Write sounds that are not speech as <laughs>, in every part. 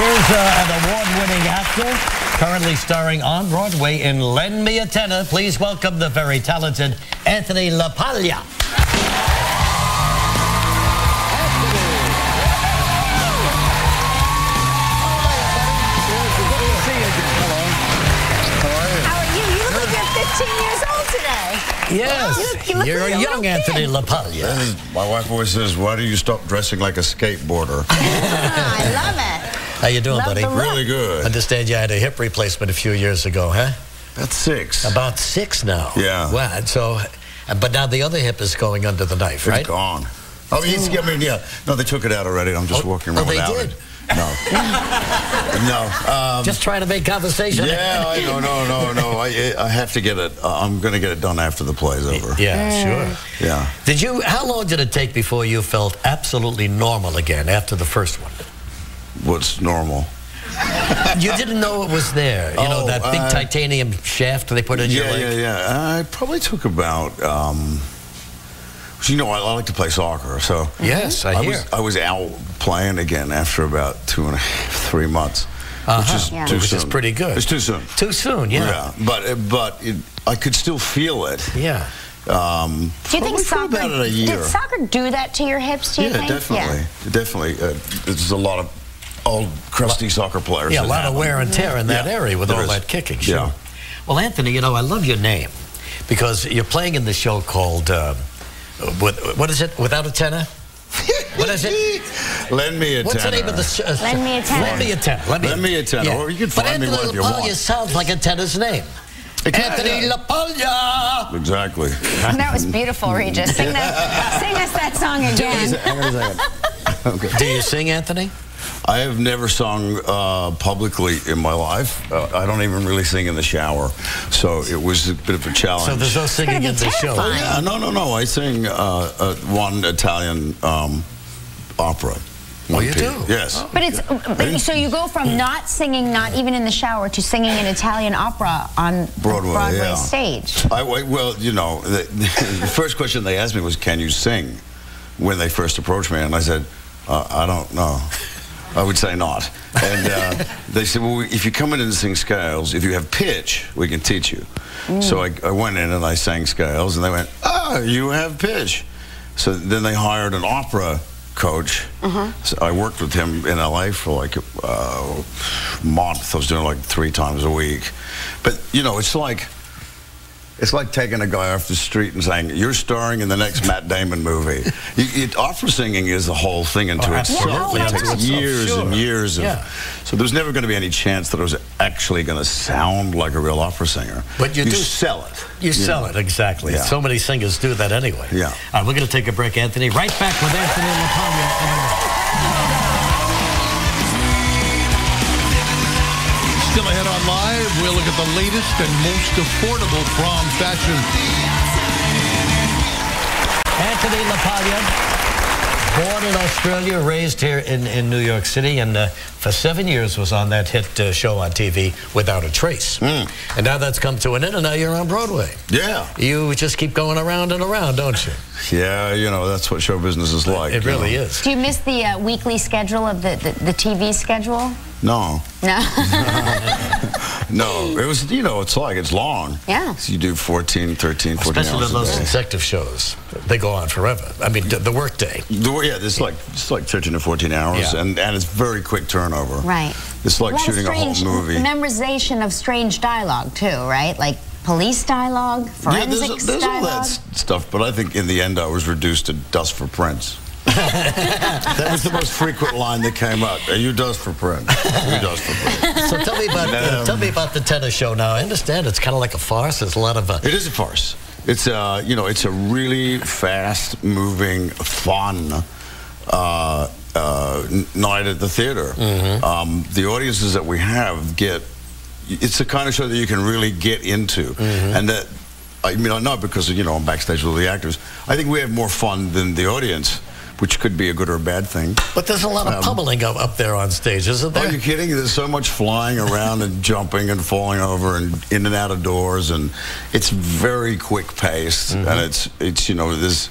Here's uh, an award-winning actor currently starring on Broadway in Lend Me a Tenor. Please welcome the very talented Anthony LaPaglia. How are you? You look like you're 15 years old today. Yes, You- you look you're a a young little Anthony kid. LaPaglia. My wife always says, "Why do you stop dressing like a skateboarder?" Ah, I love it. How you doing, Love buddy? really good. Understand you had a hip replacement a few years ago, huh? About six. About six now. Yeah. Wow. So, but now the other hip is going under the knife, It's right? gone. Oh, he's, I mean, yeah. No, they took it out already. I'm just Oh, walking oh, around they without did? it. No. <laughs> no. Um, Just trying to make conversation. yeah, I know. No, no, no. I, I have to get it. Uh, I'm going to get it done after the play's over. Yeah, sure. Yeah. Did you? How long did it take before you felt absolutely normal again after the first one? What's normal? <laughs> You didn't know it was there. You know Oh, that big uh, titanium shaft they put in your Yeah, leg. yeah, yeah. I probably took about. Um, you know, I, I like to play soccer, so Yes, I, I hear. was I was out playing again after about two and a half, three months, Uh-huh. which is Yeah. too Which soon. is pretty good. It's too soon. Too soon, yeah. Yeah, but uh, but it, I could still feel it. Yeah. Um, Do you think soccer about a year? did soccer do that to your hips? Do you yeah, think? definitely, definitely. Uh, there's a lot of old crusty soccer players. Yeah, a lot of wear them. and tear in that Yeah, area with there all is. that kicking. Sure. Yeah. Well, Anthony, you know, I love your name because you're playing in the show called, uh, what, what is it, Without a Tenor? What is it? <laughs> Lend me a What's the tenor. name of the show? Lend me a tenor. Lend me a tenor. Let me, Lend me a tenor. Or you can but find me Anthony one if you LaPaglia want. sounds like a tenor's name. It Anthony yeah. LaPaglia. Exactly. That was beautiful, Regis. Sing, that, sing us that song <laughs> again. Hang on a second. Okay. Do you sing, Anthony? I have never sung uh, publicly in my life. Uh, I don't even really sing in the shower, so it was a bit of a challenge. So there's no singing be in the show. terrifying. yeah, no, no, no. I sing uh, uh, one Italian um, opera. Oh, One you piece. do? Yes. But it's but, so you go from not singing, not even in the shower, to singing an Italian opera on Broadway, Broadway yeah. stage. I, well, you know, the, the first question they asked me was, "Can you sing?" When they first approached me, and I said, uh, "I don't know." I would say not. And uh, <laughs> they said, "Well, if you come in and sing scales, if you have pitch, we can teach you." So I, I went in and I sang scales, and they went, "Ah, you have pitch." So then they hired an opera coach. So I worked with him in LA for like a uh, month. I was doing like three times a week. But you know, it's like it's like taking a guy off the street and saying, "You're starring in the next Matt Damon movie." You, it, opera singing is a whole thing into Oh, itself. absolutely. It Yeah, takes years Sure. and years of. Yeah. So there's never going to be any chance that I was actually going to sound like a real opera singer. But you do- sell it. You sell it, exactly. Yeah. So many singers do that anyway. Yeah. All right, we're going to take a break, Anthony. Right back with Anthony LaPaglia. Still ahead on live, we'll look at the latest and most affordable prom fashion. Anthony LaPaglia, born in Australia, raised here in, in New York City, and uh, for seven years was on that hit uh, show on TV, Without a Trace. Hmm. And now that's come to an end, and now you're on Broadway. Yeah. You just keep going around and around, don't you? Yeah, you know, that's what show business is like. It really know. is. Do you miss the uh, weekly schedule of the, the, the TV schedule? No. No. <laughs> No. It was, you know, it's like, it's long. Yeah. So you do 14, 13, 14 Especially hours a those day. consecutive shows. They go on forever. I mean, the, the workday. The- Yeah, it's like it's like 13 or 14 hours, Yeah. and, and it's very quick turnover. right. It's like a lot shooting of a whole strange movie. memorization of strange dialogue too, right? Like police dialogue, yeah, there's, forensics there's all dialogue. that s- stuff, but I think in the end I was reduced to dust for Prince. That was the most frequent line that came up. Are you dust for Prince? Are you dust for print? So tell me about uh, tell me about the tennis show. Now I understand it's kind of like a farce. There's a lot of uh, It is a farce. It's uh, you know, it's a really fast-moving, fun uh, uh, night at the theater. Mm-hmm. Um, the audiences that we have get. It's the kind of show that you can really get into, Mm-hmm. and that. I mean, I know because you know I'm backstage with the actors. I think we have more fun than the audience, which could be a good or a bad thing. But there's a lot of Um, pummeling up, up there on stage, isn't there? Are you kidding? There's so much flying around and jumping and falling over and in and out of doors, and it's very quick paced, Mm-hmm. and it's it's you know this.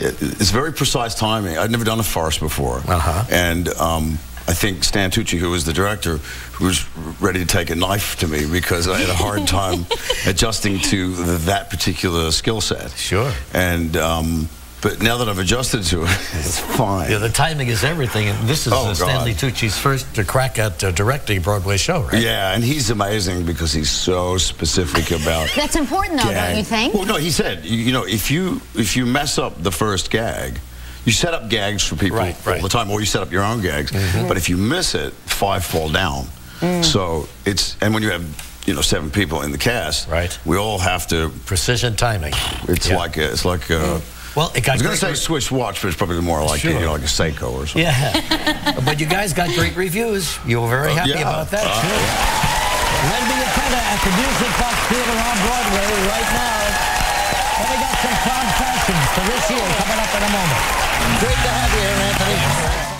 It's very precise timing. I'd never done a farce before, Uh-huh. and um, I think Stan Tucci, who was the director, was ready to take a knife to me because I had a hard time <laughs> adjusting to that particular skill set. Sure. And um, but now that I've adjusted to it, <laughs> it's fine. Yeah, the timing is everything, and this is Oh, uh, Stanley Tucci's first uh, crack at uh, directing a Broadway show, right? Yeah, and he's amazing because he's so specific about. <laughs> That's important, though, don't you think? Well, no, he said, you, you know, if you if you mess up the first gag, you set up gags for people Right, all right. the time, or you set up your own gags. Mm-hmm. But if you miss it, five fall down. Mm. So it's and when you have you know seven people in the cast, Right. We all have to. Precision timing. It's Yeah. like a, it's like a, Well, it got. I was going to say Swiss watch, but it's probably more like Sure. you know, like a Seiko or something. Yeah, but you guys got great reviews. You were very happy yeah. about that. Uh, too. Wendy at the Music Box Theater on Broadway right now. And we got some prom fashions for this year coming up in a moment. Great to